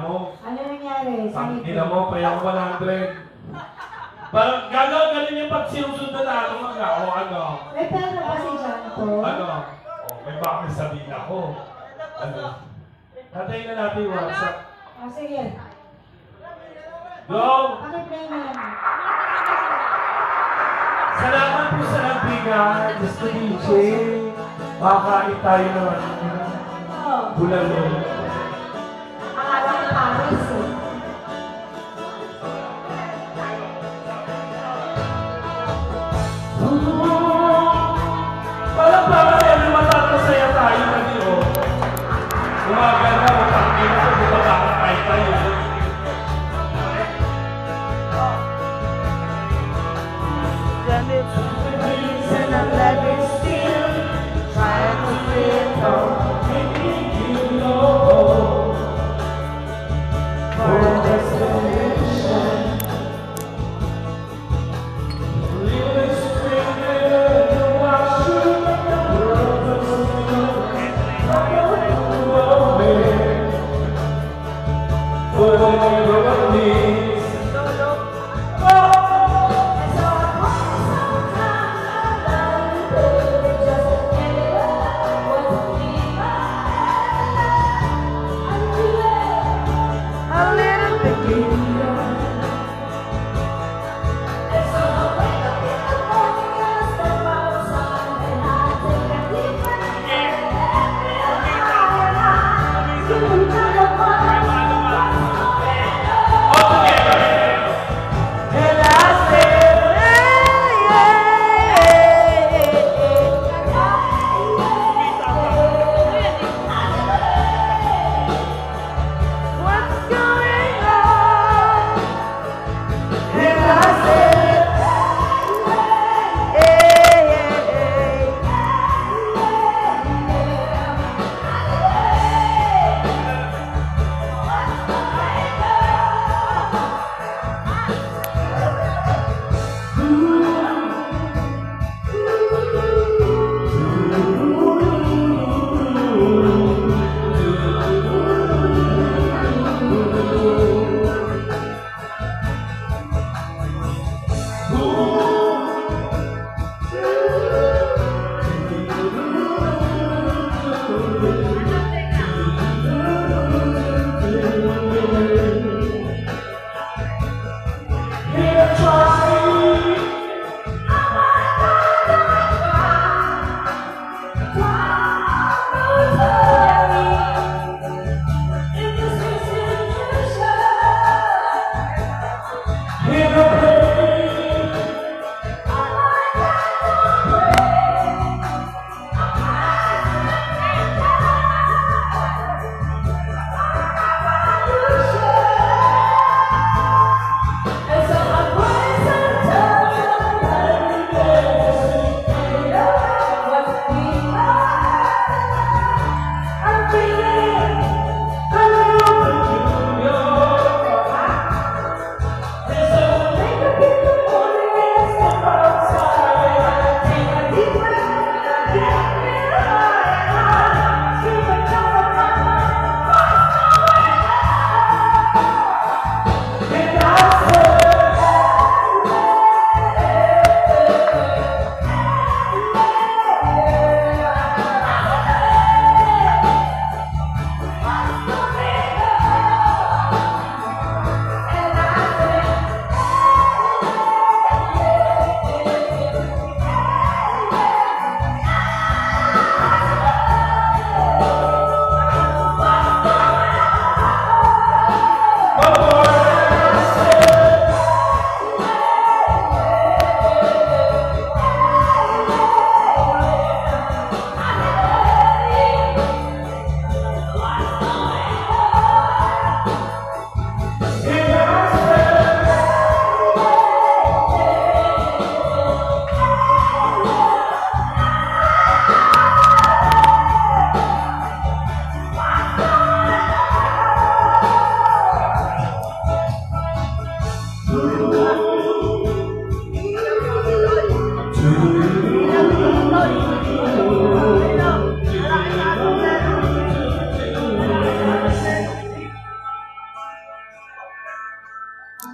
mo. Ano nangyari? Sa Ang ina mo, pre ako 100. Parang gano'n, ganun yung pag sinusunod na ano, mga o ano. May pera ba si John to? Ano? Oh, may bakit sabihin ako. Ano? Natayin na natin yung WhatsApp. Ah, sige. Go! Pakiplay mo yan. Salamat po sa nagbigay. Mr. DJ. Makakain tayo Oo. bulalo. Parang parang every matatasaya tayo na niyo. Umaga na, matangin na, kung makakakain tayo. And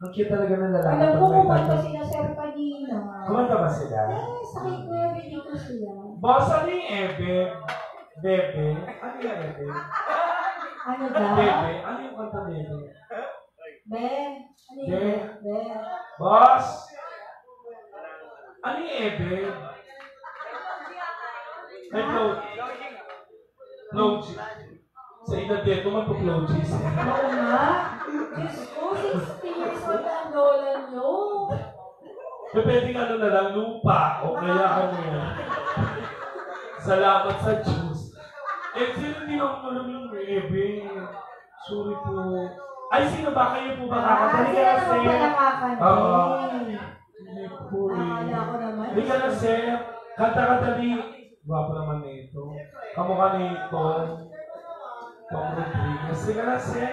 Ang cute talaga ng lalaki. Alam ko kumanta sila Sir kanina. Kumanta ba sila? Eh, sakit ko yung dito sila. Ano yung Ebe? Bebe? Ano yung Ebe? Ano ba? Bebe? Ano yung kanta Bebe? Be? Ano Be? yun? Be? Boss? Ano yung Ebe? Ay, flow. Flow Sa edad dito, magpa-flow-cheese. Oo nga. Diyos ko, 60 lola nyo. Pwede ano na lang, lupa. O kaya ano. Salamat sa Diyos. Eh, sino hindi ako nalamin yung Ebe? Sorry po. Ay, sino ba? Kayo po ba Ah, sila ka na, Sir. Oo. Hindi po eh. Akala ko naman. Hindi ka na, Sir. Kanta-kanta ni... Gwapo naman nito. Kamukha ni Tom. Tom Rodriguez. Hindi ka na, Sir.